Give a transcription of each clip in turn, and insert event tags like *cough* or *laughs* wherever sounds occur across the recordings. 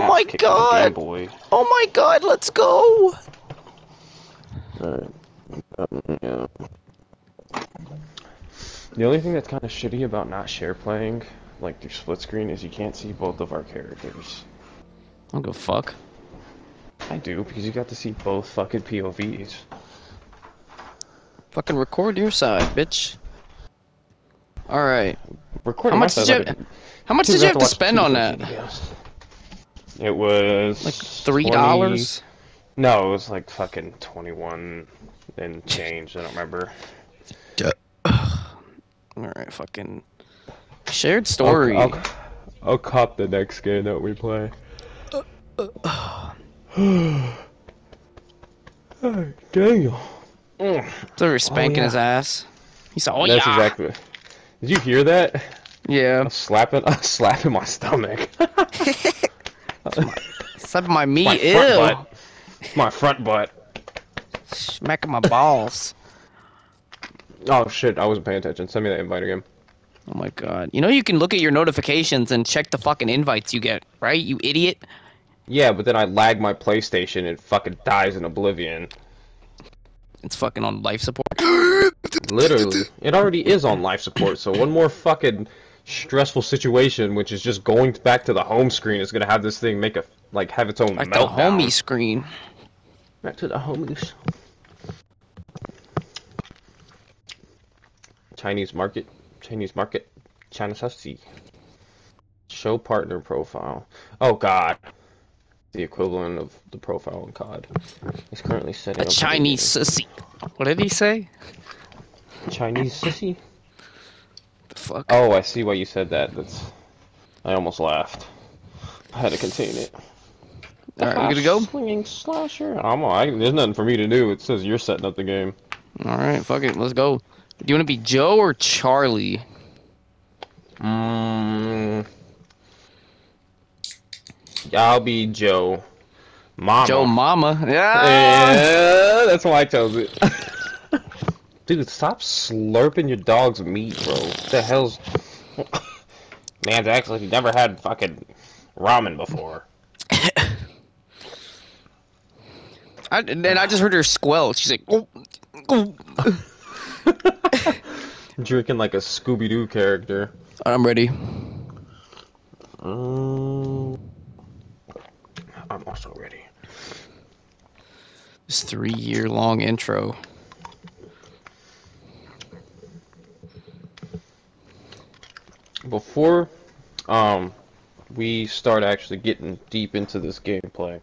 Oh my god! Oh my god, let's go! Alright. Um, yeah. The only thing that's kind of shitty about not share playing, like through split screen, is you can't see both of our characters. I don't give a fuck. I do, because you got to see both fucking POVs. Fucking record your side, bitch. Alright. Recording How much did you like, how much did you have to spend on that? videos. It was Like three dollars? No, it was like fucking twenty-one and change. I don't remember. Alright, fucking shared story. I'll, I'll, I'll cop the next game that we play. Daniel. Mm, So we're spanking yeah. his ass. He said, "Oh That's yeah, exactly. Did you hear that? yeah." I'm slapping. *laughs* I'm slapping my stomach. *laughs* Slapping my meat. my Ew. front butt. My front butt. Smacking my balls. *laughs* Oh shit! I wasn't paying attention. Send me that invite again. Oh my god. You know you can look at your notifications and check the fucking invites you get, right? You idiot. Yeah, but then I lag my PlayStation. It fucking dies in oblivion. It's fucking on life support. *gasps* Literally, it already is on life support. So one more fucking stressful situation, which is just going back to the home screen, is gonna have this thing make a like have its own Like the meltdown. homie screen. Back to the homies. Chinese market, Chinese market, China Sussy. Show partner profile. Oh god. The equivalent of the profile in COD. He's currently setting A up Chinese sissy. What did he say? Chinese sissy. The fuck? Oh, I see why you said that. That's. I almost laughed. I had to contain it. Alright, we gonna go? Swinging slasher. I'm. I, there's nothing for me to do. It says you're setting up the game. Alright, fuck it, let's go. Do you wanna be Joe or Charlie? Mm, I'll be Joe. Mama. Joe Mama. Yeah. Yeah, that's why I chose it. *laughs* Dude, stop slurping your dog's meat, bro. What the hell's... *coughs* Man, Man's actually never had fucking ramen before. *coughs* I, and then I just heard her squelch. She's like, oh, oh. *laughs* Drinking like a Scooby-Doo character. I'm ready. Um, I'm also ready. This three year long intro. Before um, we start actually getting deep into this gameplay,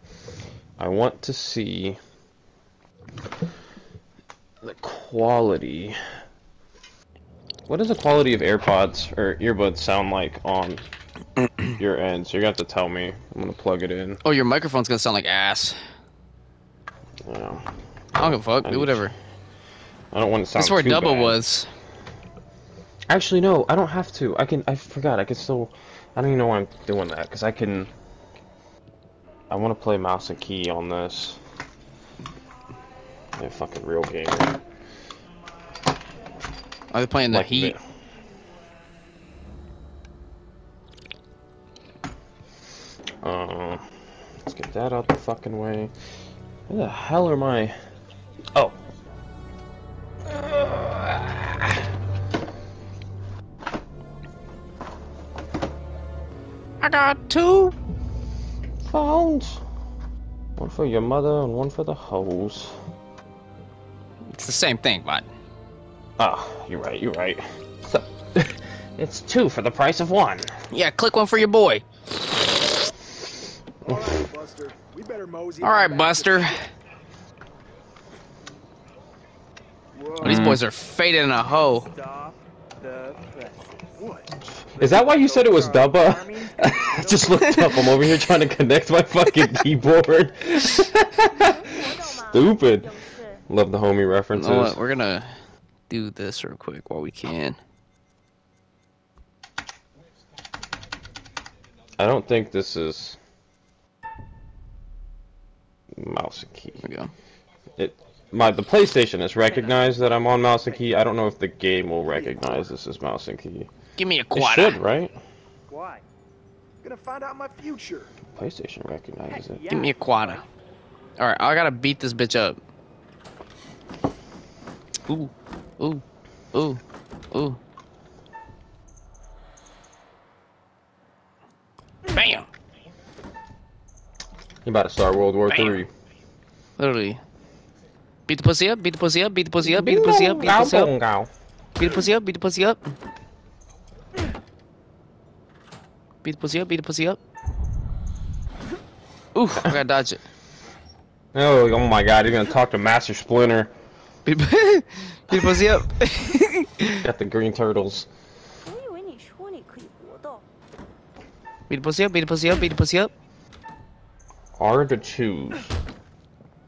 I want to see the quality. What does the quality of AirPods or earbuds sound like on *clears throat* your end? So you're gonna have to tell me. I'm gonna plug it in. Oh, your microphone's gonna sound like ass. Yeah. I don't give a fuck. Do whatever. I don't want to sound. That's where Double bad. was. Actually, no, I don't have to. I can. I forgot. I can still. I don't even know why I'm doing that because I can. I want to play mouse and key on this. Yeah, fucking real gamer. Are they playing the Like Heat? mi- Uh, let's get that out the fucking way. Where the hell are my? Oh. I got two. Phones. One for your mother and one for the hoes. It's the same thing, bud. Ah, you're right, you're right. So, *laughs* it's two for the price of one. Yeah, click one for your boy. All right, Buster. We better mosey. All right, Buster. Whoa. These boys are faded in a hoe. Stop the presses. What? Is that why you said it was Dubba? I *laughs* just looked up. I'm over here trying to connect my fucking *laughs* keyboard. Stupid. Love the homie You references. know what? We're gonna do this real quick while we can. I don't think this is mouse and key. Here we go. It my the PlayStation has recognized that I'm on mouse and key. I don't know if the game will recognize this as mouse and key. Give me a It should, right? Why? Gonna find out my future. PlayStation recognizes it. Give me a quad. Alright, I gotta beat this bitch up. Ooh, ooh, ooh, ooh. Bam! You about to start World War Bam. Three. Literally. Beat the pussy up, beat the pussy up, beat the pussy up, beat the pussy up, beat the pussy up, beat the pussy up, beat the pussy up. Beat the pussy up, beat the pussy up, beat the pussy up. Oof, I gotta dodge it. *laughs* Oh, oh my god, you're gonna talk to Master Splinter. beat, *laughs* beat the pussy up. *laughs* Got the green turtles. Beat the pussy up, beat the pussy up, beat the pussy up. Hard to choose.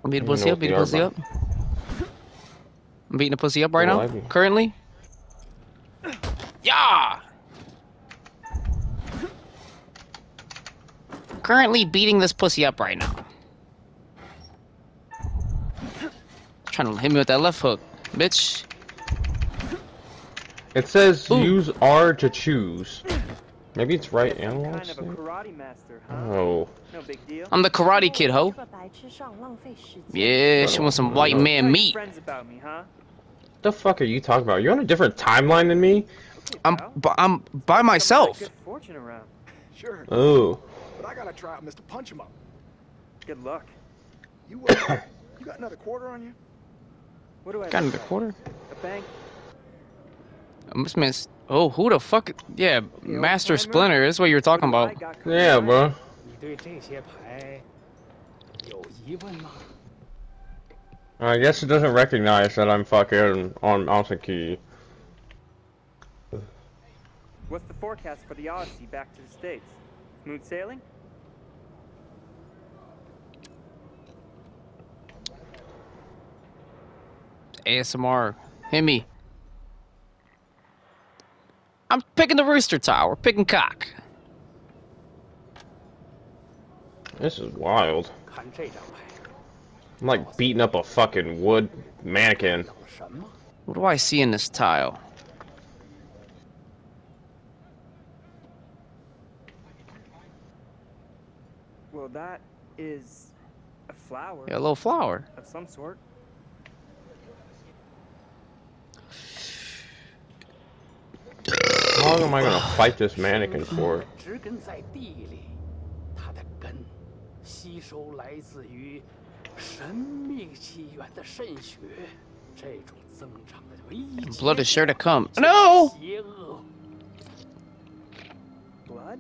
Beat the pussy up, beat the pussy up. I'm beating the pussy up right now, currently. Yeah! currently beating this pussy up right now. Trying to hit me with that left hook, bitch. It says Ooh. use R to choose. Maybe it's right analog stick? Oh. I'm the karate kid, ho. Yeah, she wants some white man meat. The fuck are you talking about? You're on a different timeline than me? I'm, I'm by myself. Oh. But I gotta try out Mr. Punch him Up. Good luck. You, uh, *coughs* you got another quarter on you? What do I got another quarter? A bank. I must miss. Oh, who the fuck? Yeah, the Master Splinter. That's what you're talking about. Yeah, bro. I guess it doesn't recognize that I'm fucking on Odyssey. What's the forecast for the Odyssey back to the States? Smooth sailing. ASMR. Hit me. I'm picking the rooster tower, picking cock. This is wild. I'm like beating up a fucking wood mannequin. What do I see in this tile? Well, that is a flower Yeah, a little flower. of some sort. How long am I gonna fight this mannequin for? 植根在地里，它的根吸收来自于神秘起源的渗血，这种增长的唯一 Blood is sure to come. 结果 No! 邪恶。 Blood?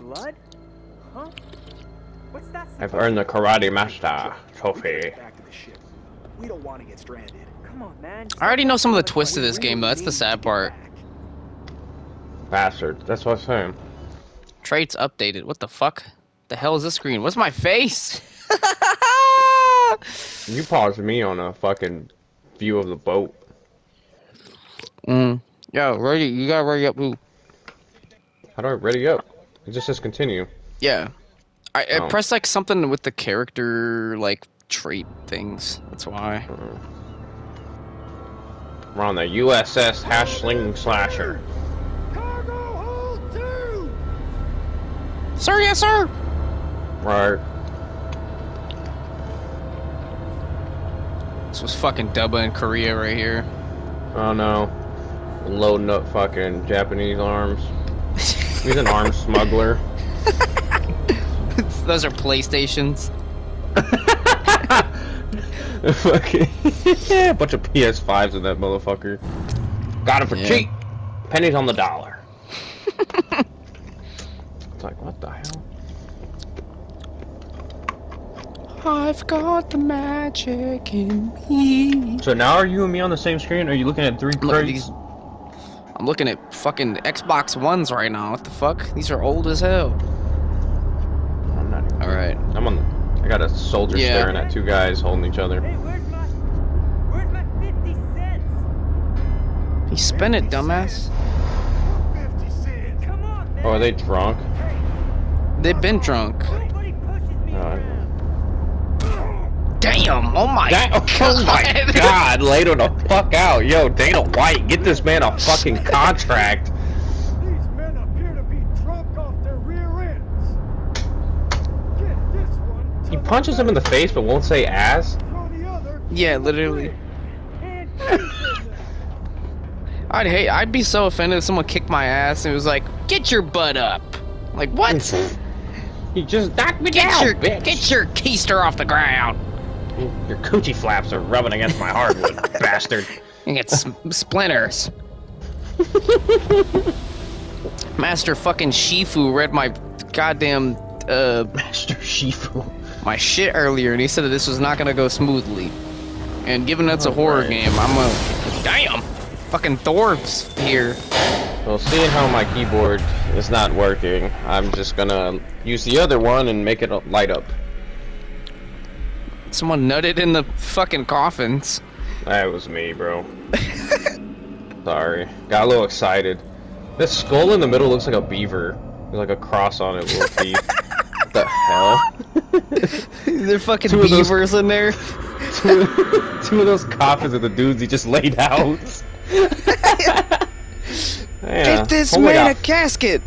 Blood? Huh? What's that? I've earned the Karate Master trophy. back to the ship. We don't want to get stranded. Come on, man. I already know some of the twists of this game, really though. That's the sad part. back. Bastard. That's what I'm saying. Traits updated. What the fuck? The hell is this screen? What's my face? *laughs* You paused me on a fucking view of the boat. mm. Yo, ready? You gotta ready up, ooh. How do I ready up? It just says continue. Yeah. I, I Oh. pressed like something with the character like trait things. That's why. Hmm. We're on the USS Hashling Slasher. Cargo hold two! Sir, yes, sir. Right. This was fucking Dubba in Korea right here. Oh no. Loading up fucking Japanese arms. He's an arms smuggler. *laughs* *laughs* Those are PlayStations. fucking *laughs* a bunch of PS5s in that motherfucker. Got him for Yeah. cheap. Pennies on the dollar. *laughs* it's like what the hell? I've got the magic in me. So now are you and me on the same screen? Are you looking at three Look crates? I'm looking at fucking Xbox Ones right now. What the fuck? These are old as hell. I'm not. Even, All right. I'm on. I got a soldier Yeah. staring at two guys holding each other. Hey, where's my, where's my 50 cents? You spin it, dumbass. 50 cents. Come on, man. Oh, are they drunk? They've been drunk. nobody Oh, I. Damn! Oh my That, oh my god, lay the fuck out. Yo, Dana White, get this man a fucking *laughs* contract. These men appear to be trouble. he punches him in the face but won't say ass. Throw the other. Yeah, literally. I'd hate. I'd be so offended if someone kicked my ass and it was like, "Get your butt up." Like what? He just knocked me Get down, your bitch. get your keister off the ground. Your coochie flaps are rubbing against my hardwood, *laughs* bastard. You get splinters. Master fucking Shifu read my goddamn uh Master Shifu. My shit earlier, and he said that this was not gonna go smoothly. And given that's a oh, horror Alright. game, I'm a damn fucking Thor's here. Well, seeing how my keyboard is not working, I'm just gonna use the other one and make it light up. Someone nutted in the fucking coffins. That was me, bro. *laughs* Sorry. Got a little excited. This skull in the middle looks like a beaver. There's like a cross on it, little teeth. *laughs* what the hell? *laughs* They're fucking Two of those- beavers in there. two, *laughs* two of those coffins are the dudes he just laid out. *laughs* yeah. Get this Only man a casket.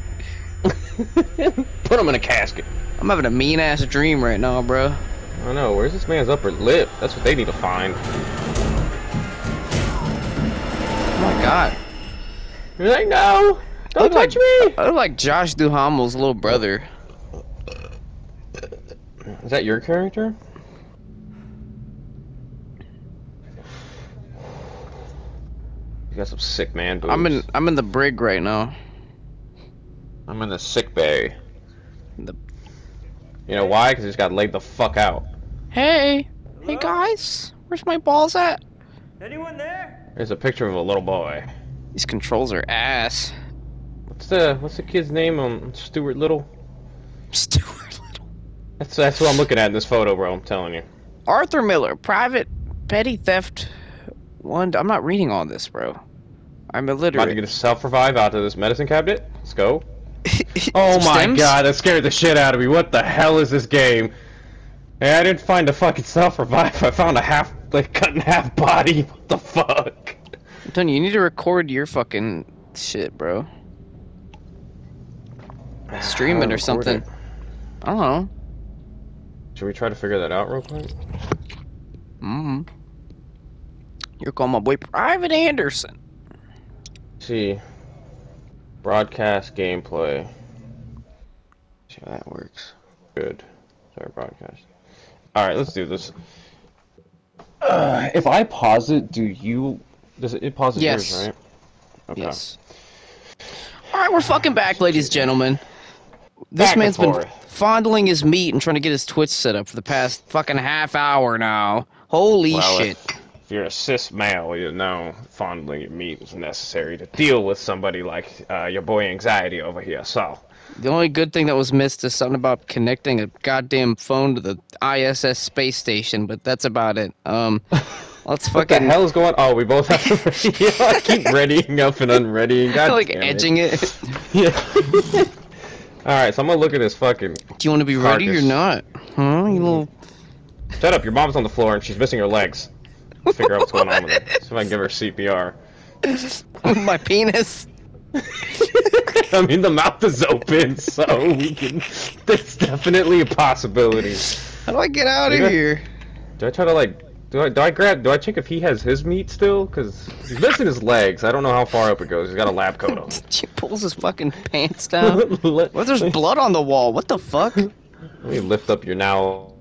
Put him in a casket. I'm having a mean ass dream right now, bro. I don't know. Where's this man's upper lip? That's what they need to find. Oh my god. You're like, no! Don't touch like, me! I look like Josh Duhamel's little brother. Is that your character? You got some sick man boobs. I'm in I'm in the brig right now. I'm in the sick bay. The- You know why? Because he's got laid the fuck out. Hey, hey guys, where's my balls at? Anyone there? There's a picture of a little boy. These controls are ass. What's the what's the kid's name on Stuart Little? Stuart Little. That's that's what I'm looking at in this photo, bro. I'm telling you. Arthur Miller, private petty theft. One. I'm not reading all this, bro. I'm About to illiterate. get a self revive out of this medicine cabinet. Let's go. *laughs* Oh my Stems? god, that scared the shit out of me. What the hell is this game? Hey, I didn't find a fucking self revive. I found a half, like, cut in half body. *laughs* What the fuck? Tony, you need to record your fucking shit, bro. Stream it or *sighs* something. it. I don't know. Should we try to figure that out real quick? Mm-hmm. You're calling my boy Private Anderson. see. Broadcast gameplay. See how that works. Good. Sorry, broadcast. Alright, let's do this. Uh, if I pause it, do you. Does it, it pause it Yes. yours, right? Okay. Yes. All right, we're fucking back, ladies and gentlemen. This Back man's been fondling his meat and trying to get his Twitch set up for the past fucking half hour now. Holy Well, shit. If, you're a cis male, you know fondling your meat is necessary to deal with somebody like uh, your boy Anxiety over here. So, The only good thing that was missed is something about connecting a goddamn phone to the ISS space station, but that's about it. Um, *laughs* let's what the fucking hell is going? Oh, we both have to. I *laughs* *laughs* keep readying up and unreadying. God like edging it. Yeah. All right, so I'm gonna look at this fucking. Do you want to be ready or not? Huh? You little. Shut up! Your mom's on the floor and she's missing her legs. Let's figure out what's going on with her. *laughs* See if I can give her CPR. *laughs* my penis. *laughs* I mean, the mouth is open, so we can. That's definitely a possibility. How do I get out of here? Do I try to like? Do I do I grab? Do I check if he has his meat still? Cause he's missing his legs. I don't know how far up it goes. He's got a lab coat on. *laughs* She pulls his fucking pants down. *laughs* What? There's blood on the wall. What the fuck? *laughs* let me lift up your now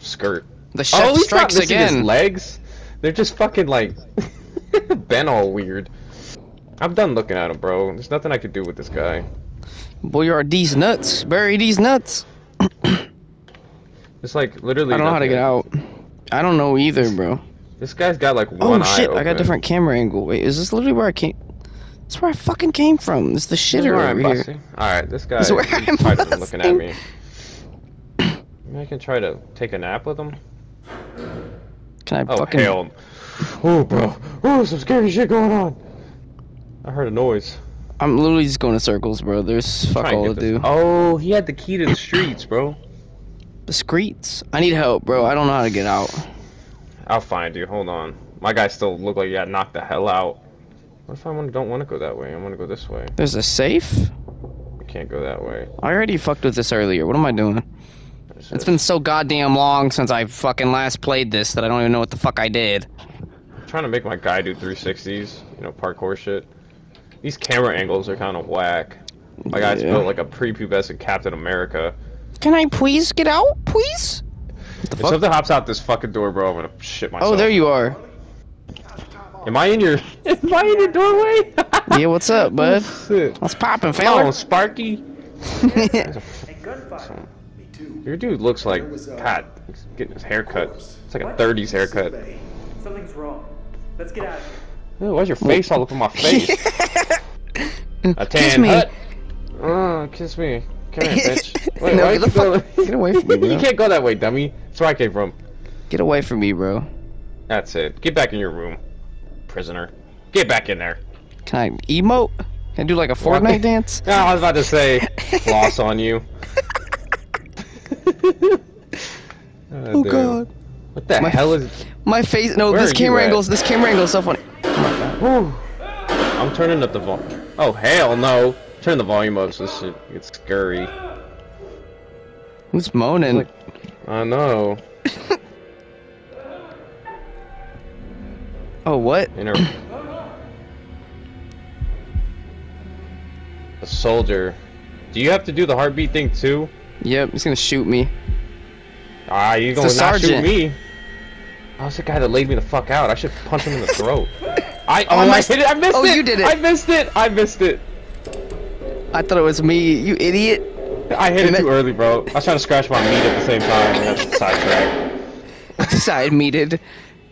skirt. The chef oh, strikes missing his again. legs. They're just fucking like bent all weird. I'm done looking at him, bro. There's nothing I could do with this guy. Boy, are these nuts? Bury these nuts. It's like literally. I don't know how to get out. I don't know either, bro. This guy's got like Oh one eye shit! I got open. different camera angle. Wait, is this literally where I came? That's where I fucking came from. This is the shitter where I'm here. busting. All right, this guy. This is where I'm looking at me. Maybe I can try to take a nap with him. Can I Oh fucking? hell! Oh, bro. Oh, some scary shit going on. I heard a noise. I'm literally just going in circles, bro. There's fuck all to do. Oh, he had the key to the streets, bro. Discreets. I need help, bro. I don't know how to get out. I'll find you. Hold on. My guy still look like he got knocked the hell out. What if I wanna- don't want to go that way? I want to go this way. There's a safe. I can't go that way. I already fucked with this earlier. What am I doing? It's been so goddamn long since I fucking last played this that I don't even know what the fuck I did. I'm trying to make my guy do 360s, you know, parkour shit. These camera angles are kind of whack. My guy's Yeah. built like a prepubescent Captain America. Can I please get out, please? If something hops out this fucking door, bro, I'm gonna shit myself. Oh, there you are. Am I in your? *laughs* Am I in your doorway? *laughs* Yeah, what's up, bud? Shit. What's poppin', Come on, fella? Sparky. Hey, gunfire. Me too. Your dude looks like God. He's getting his hair cut. It's like a 30s haircut. Something's wrong. Let's get out of here. Ew, why's your face all up in my *laughs* face? a Kiss tan me. hut. Oh, kiss me. Come here, bitch. *laughs* Wait, No, why get the you fuck- get away *laughs* from me, bro. you can't go that way, dummy. That's where I came from. Get away from me, bro. That's it. Get back in your room, prisoner. Get back in there. Can I emote? Can I do like a What? Fortnite dance? *laughs* No, I was about to say, floss on you. Oh, oh dude. god. What the My- hell is? My face. No, Where this camera at? angles. This camera angle is so funny. Whew. I'm turning up the volume. Oh hell no! Turn the volume up so this shit gets scurry. Who's moaning? Like- I know. *laughs* oh, what? You. A soldier. Do you have to do the heartbeat thing too? Yep, he's gonna shoot me. Ah, you gonna not shoot me? I was the guy that laid me the fuck out. I should punch him in the throat. *laughs* I Oh, oh, I I missed- hit it. I missed oh, it. you did it. I missed it. I missed it. I thought it was me. You idiot. I hit it too early, bro. I was trying to scratch my meat at the same time. and that's sidetracked. *laughs* Side meated.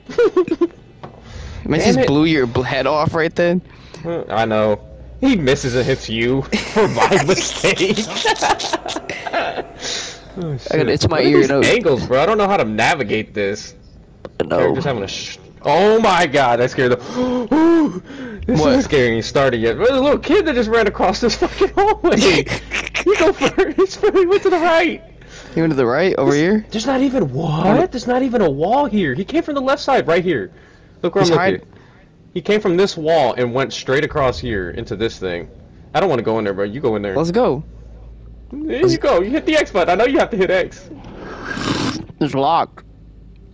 *laughs* Man, just it. blew your head off right then. Hmm, I know. He misses and hits you *laughs* for my mistake. oh, I gotta itch my What ear, these angles, bro. I don't know how to navigate this. No. Character's having a Oh my god, that scared the. *gasps* this What? isn't scary started yet. There's a little kid that just ran across this fucking hallway. *laughs* you go first. He went to the right. You went to the right over here. There's not even what? There's not even a wall here. He came from the left side, right here. Look where He's I'm hide- looking. He came from this wall and went straight across here into this thing. I don't want to go in there, bro. You go in there. Let's go. There you go. You hit the X button. I know you have to hit X. It's locked.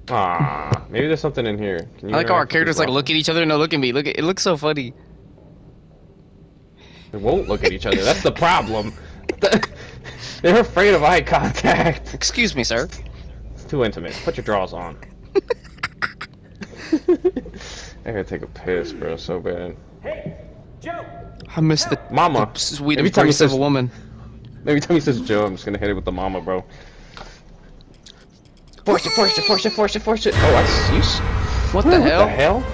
Ah, maybe there's something in here. Can you I like how our characters like look at each other. And no, look at me. Look at it. Looks so funny. They won't look at each other. That's the problem. *laughs* They're afraid of eye contact. Excuse me, sir. It's too intimate. Put your drawers on. *laughs* I gotta take a piss, bro. So bad. Hey, Joe! I missed the, Mama. the sweet Every time he embrace of says- a woman. Every time he says Joe, I'm just gonna hit it with the mama, bro. Force it, force it, force it, force it, force it. Oh, I see. you What the What hell? the hell?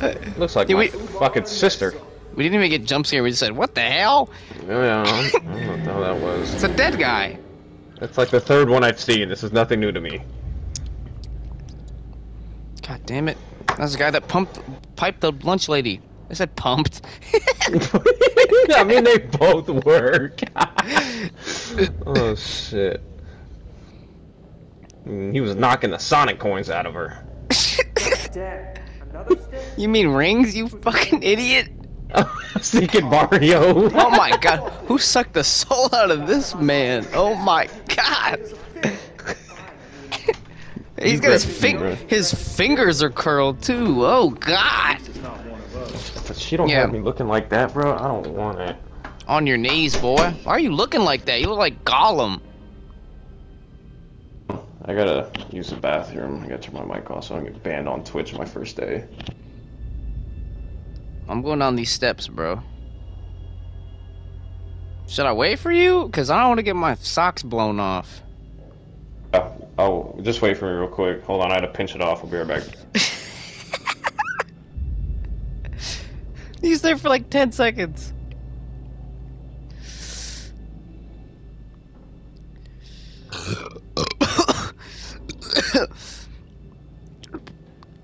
Uh, Looks like my we- fucking sister. We didn't even get jump scare. We just said, "What the hell?" Yeah, I don't know what the hell that was. It's a dead guy. It's like the third one I've seen. This is nothing new to me. God damn it! That's the guy that pumped, piped the lunch lady. I said pumped. *laughs* I mean, they both work. *laughs* *laughs* oh shit. Mm, He was knocking the Sonic coins out of her. Dad, another stick? you mean rings? You *laughs* fucking idiot! *laughs* Seeking Mario. Oh my god, who sucked the soul out of this man? Oh my god! *laughs* He's got his grabbed it, fing- bro. his fingers are curled too. Oh god! But she don't Yeah. have me looking like that, bro. I don't want it. On your knees, boy. Why are you looking like that? You look like Gollum. I gotta use the bathroom. I gotta turn my mic off so I don't get banned on Twitch my first day. I'm going down these steps, bro. Should I wait for you? Cause I don't want to get my socks blown off. Uh, oh, just wait for me real quick. Hold on, I had to pinch it off. I'll be right back. *laughs* He's there for like 10 seconds.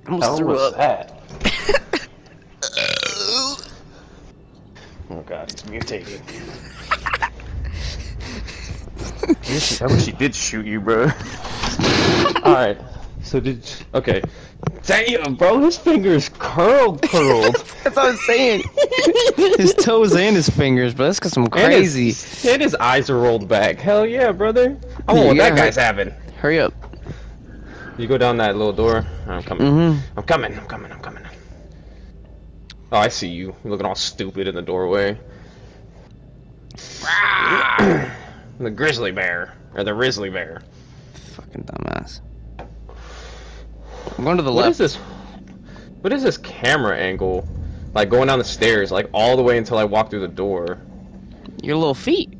Almost threw up. that? *laughs* Oh god, it's mutating. *laughs* I wish, he did shoot you, bro. *laughs* Alright, so did. Okay. Damn, bro, his fingers curled, curled. That's what I'm saying. his toes and his fingers, but that's I'm And crazy. his, and his eyes are rolled back. Hell yeah, brother. I want what Yeah. that guy's having. Hurry up. You go down that little door. I'm coming. Mm-hmm. I'm coming. I'm coming. I'm coming. Oh, I see you. You're looking all stupid in the doorway. *coughs* the grizzly bear or the grizzly bear. Fucking dumbass. I'm going to the What left. is this? What is this camera angle? Like going down the stairs, like all the way until I walk through the door. Your little feet.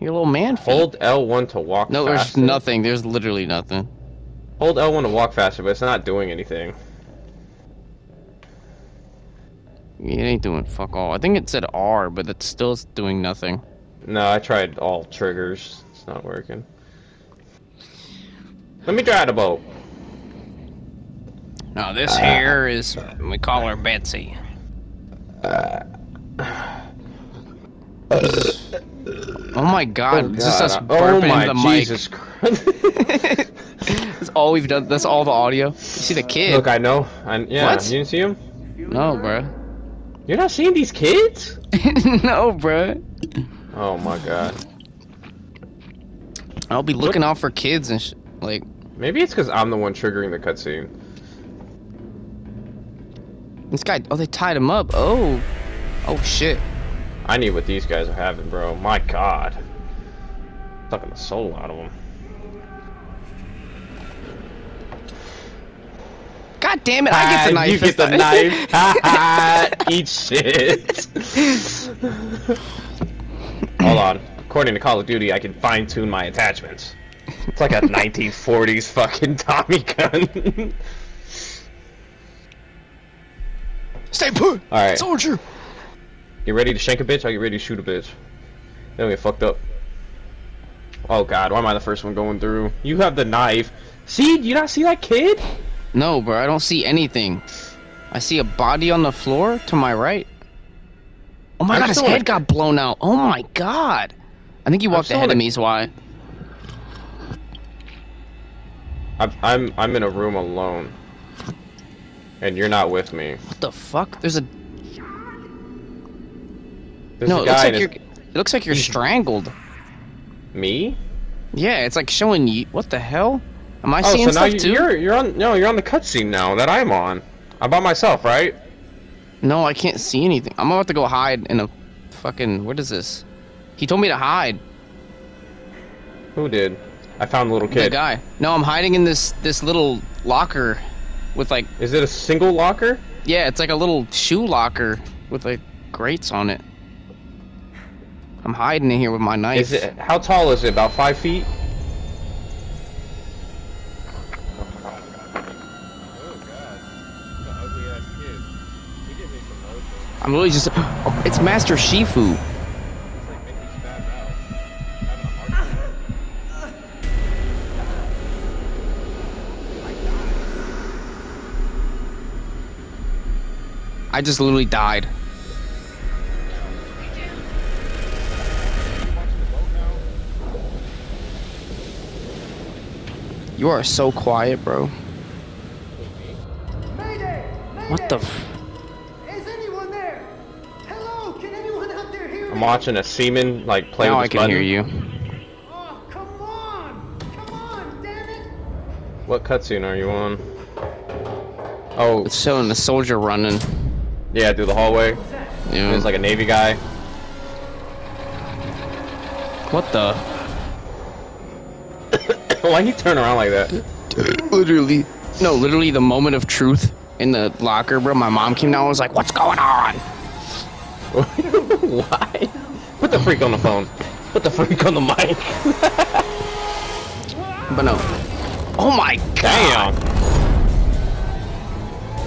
Your little man feet. Hold L1 to walk. no, there's nothing. There's literally nothing. Hold L1 to walk faster, but it's not doing anything. It ain't doing fuck all. I think it said R, but it's still doing nothing. No, I tried all triggers. It's not working. Let me try the boat. Now this here is we call her Betsy. *sighs* Oh my god, oh it's just us God, oh burping oh my into the mic. Jesus Christ. *laughs* *laughs* That's all we've done. That's all the audio. You see the kid? Look, I know. I, yeah, What? you didn't see him? no, bruh. You're not seeing these kids? *laughs* no, bruh. Oh my god. I'll be looking out for kids and sh- like. Maybe it's because I'm the one triggering the cutscene. This guy. Oh, they tied him up. Oh. Oh shit. I need what these guys are having, bro. My god. Sucking the soul out of them. God damn it! I get the ah, knife. You get the knife. time. *laughs* Ha ha. Eat shit. Hold on. According to Call of Duty, I can fine tune my attachments. It's like a *laughs* 1940s fucking Tommy gun. Stay put. Alright. Soldier. You ready to shank a bitch? I'll get ready to shoot a bitch. Don't get fucked up. Oh god, why am I the first one going through? You have the knife. See? Do you not see that kid? No, bro. I don't see anything. I see a body on the floor to my right. Oh my I'm god, his head got blown out. Oh my god. I think he walked ahead of me. Is why. I'm I'm I'm in a room alone. And you're not with me. What the fuck? There's a There's no. a It looks like you're. his- It looks like you're *clears throat* strangled. me? Yeah, it's like showing you. What the hell? Am I Oh, seeing so now stuff too? you're you're on no, you're on the cutscene now that I'm on. I'm by myself, right? No, I can't see anything. I'm about to go hide in a fucking. What is this? He told me to hide. Who did? I found the little kid. The guy. No, I'm hiding in this this little locker, with like Is it a single locker? yeah, it's like a little shoe locker with like grates on it. I'm hiding in here with my knife. Is it how tall is it? About five feet? I'm literally just. Oh, *gasps* it's Master Shifu. I just literally died. You are so quiet, bro. What the? Watching a seaman like play now with I his can button. hear you. Oh, come on! Come on, damn it! What cutscene are you on? Oh, It's showing the soldier running. yeah, through the hallway. Yeah. There's like a navy guy. what the? *coughs* Why you turn around like that? *coughs* Literally. No, literally the moment of truth in the locker, bro. My mom came down and was like, What's going on? *laughs* *laughs* Why? Put the freak on the phone. Put the freak on the mic. But no. Oh my god. Damn.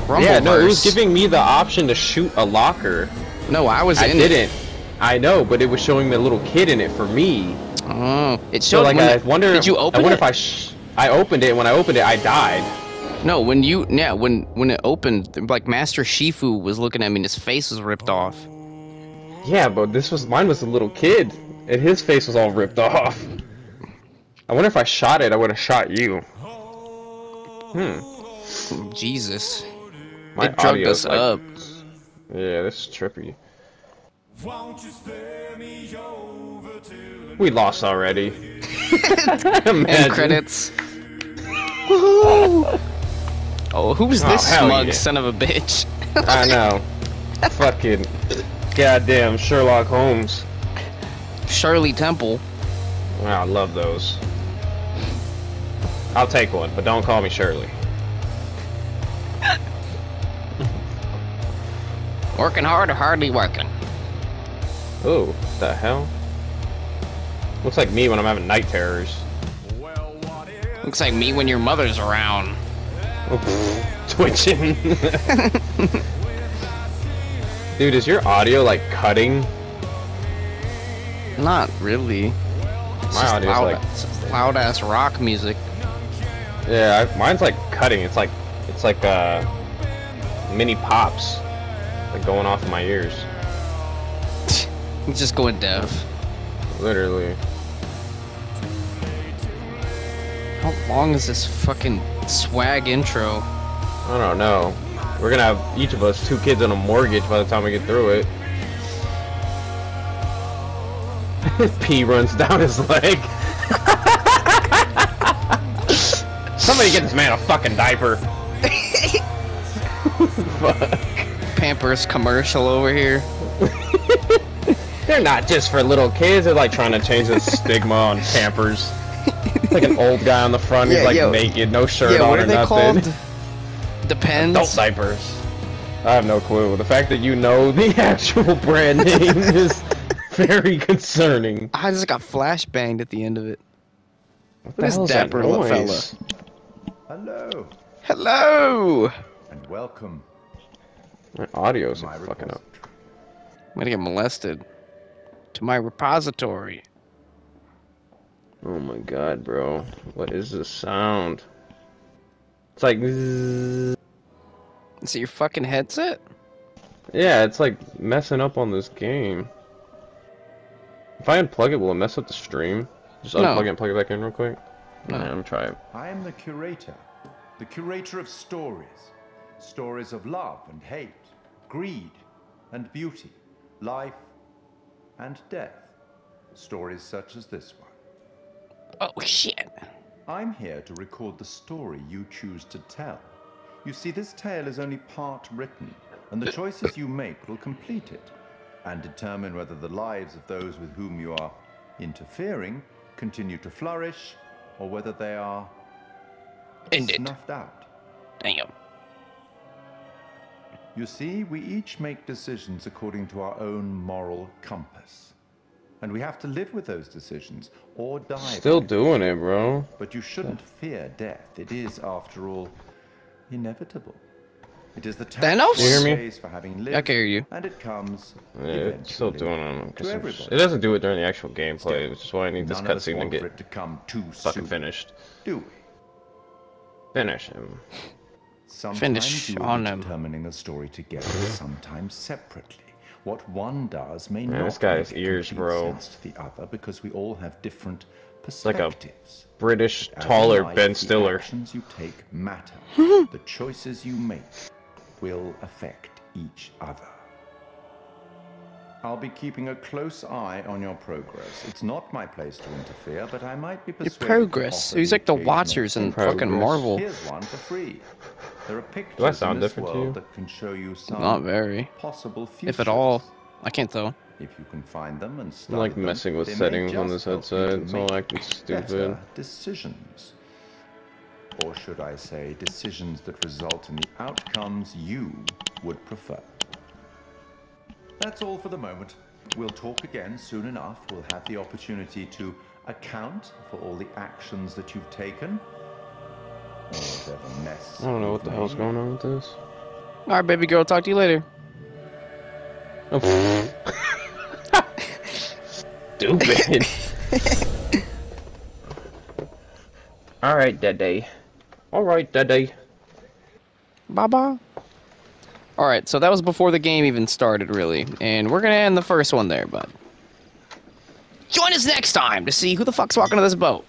Rumbleverse. Yeah, no, it was giving me the option to shoot a locker. No, I was I in it. didn't. I know, but it was showing me a little kid in it for me. Oh. It So showed like, when I it- wonder. Did you open I wonder it? if I. Sh- I opened it. When I opened it, I died. No, when you yeah, when when it opened, like Master Shifu was looking at me and his face was ripped off. Yeah, but this was mine was a little kid, and his face was all ripped off. I wonder if I shot it, I would have shot you. Hmm. Jesus. My it drugged us like- up. Yeah, this is trippy. We lost already. *laughs* End credits. Oh, who's Oh, this hell smug yeah. son of a bitch? I know. *laughs* Fucking goddamn Sherlock Holmes. Shirley Temple. Wow, I love those. I'll take one, but don't call me Shirley. *laughs* Working hard or hardly working? Ooh, what the hell? Looks like me when I'm having night terrors. Looks like me when your mother's around. *laughs* Twitching. *laughs* Dude, is your audio like cutting? Not really. It's My audio's loud, like- it's loud ass rock music. Yeah, I, mine's like cutting. It's like it's like uh mini pops like going off in my ears. It's *laughs* just going deaf. Literally. How long is this fucking swag intro? I don't know. We're gonna have each of us two kids on a mortgage by the time we get through it. *laughs* P runs down his leg. *laughs* Somebody get this man a fucking diaper. *laughs* Fuck. Pampers commercial over here. They're not just for little kids. They're like trying to change the stigma on Pampers. It's like an old guy on the front. He's like yo. naked, no shirt yeah, on what or are they nothing. called? Depends. Adult diapers. I have no clue. The fact that you know the *laughs* actual brand name is very concerning. I just got flashbanged at the end of it. What Who is hell is that dapper little fella? Hello Hello! and welcome My audio's my fucking up. I'm gonna get molested. To my repository. Oh my god, bro. What is this sound? It's like zzz. Is it your fucking headset? Yeah, it's like messing up on this game. If I unplug it, will it mess up the stream? Just No. unplug it and plug it back in real quick? No. Yeah, I'm trying. I am the curator, the curator of stories. Stories of love and hate, greed and beauty, life and death. Stories such as this one. Oh shit. I'm here to record the story you choose to tell. You see, this tale is only part written, and the choices you make will complete it and determine whether the lives of those with whom you are interfering continue to flourish or whether they are Ended. snuffed out. Damn. You see, we each make decisions according to our own moral compass. And we have to live with those decisions or die. Still doing it, bro. But you shouldn't fear death. It is, after all, inevitable. It is the Thanos? tax You hear me? for having lived, I can hear you. and it comes Yeah, it's still eventually doing it. on- to 'cause everybody. It doesn't do it during the actual gameplay, Still, which is why I need this None of us cutscene to want get to come too fucking soon, finished. do we? Finish him. Sometimes Finish you will on him. determining a story together, *laughs* sometimes separately. What one does may Man, not this guy's make ears, complete bro. to the other because we all have different like a. British, taller life, Ben the Stiller. actions you take matter. *laughs* the choices you make will affect each other. I'll be keeping a close eye on your progress. It's not my place to interfere, but I might be Your persuaded to progress. offer He's like the Watchers in Progress. fucking Marvel. Here's one for free. There are pictures sound in this different to you? that can show you some Not very. possible futures. If at all. I can't tell. If you can find them and I'm study like them, messing with settings on just this help you headset. to It's all acting stupid. better decisions. Or should I say, decisions that result in the outcomes you would prefer. That's all for the moment. We'll talk again soon enough. We'll have the opportunity to account for all the actions that you've taken. Or whatever mess I don't know what the hell's going on with this. Alright, baby girl, talk to you later. Oh, *laughs* Stupid. *laughs* Alright, Daddy. Alright, Daddy. Bye bye. Alright, so that was before the game even started, really. And we're gonna end the first one there, bud. Join us next time to see who the fuck's walking to this boat.